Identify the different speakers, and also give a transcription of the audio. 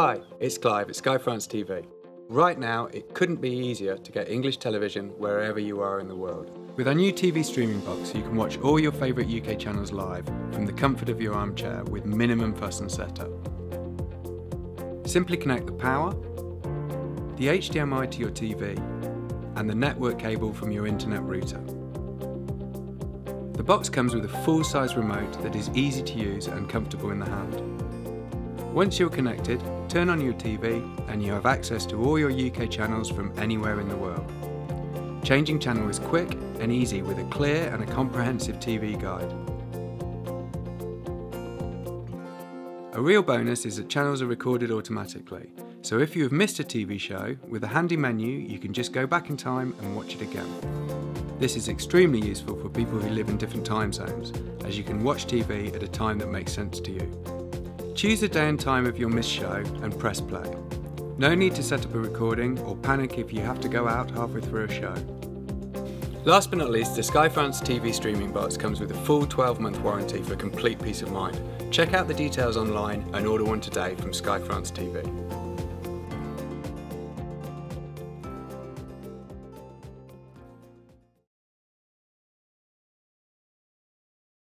Speaker 1: Hi, it's Clive at Sky France TV. Right now, it couldn't be easier to get English television wherever you are in the world. With our new TV streaming box, you can watch all your favourite UK channels live from the comfort of your armchair with minimum fuss and setup. Simply connect the power, the HDMI to your TV, and the network cable from your internet router. The box comes with a full-size remote that is easy to use and comfortable in the hand. Once you're connected, turn on your TV and you have access to all your UK channels from anywhere in the world. Changing channel is quick and easy with a clear and a comprehensive TV guide. A real bonus is that channels are recorded automatically, so if you have missed a TV show, with a handy menu you can just go back in time and watch it again. This is extremely useful for people who live in different time zones, as you can watch TV at a time that makes sense to you. Choose the day and time of your missed show and press play. No need to set up a recording or panic if you have to go out halfway through a show. Last but not least, the Sky France TV streaming box comes with a full 12 month warranty for complete peace of mind. Check out the details online and order one today from Sky France TV.